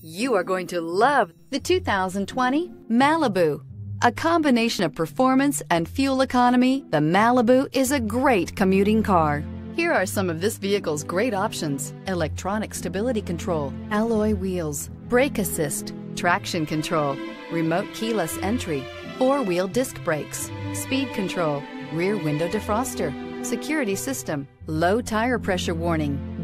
You are going to love the 2020 Malibu. A combination of performance and fuel economy, the Malibu is a great commuting car. Here are some of this vehicle's great options. Electronic stability control, alloy wheels, brake assist, traction control, remote keyless entry, four-wheel disc brakes, speed control, rear window defroster, security system, low tire pressure warning.